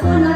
anak-anak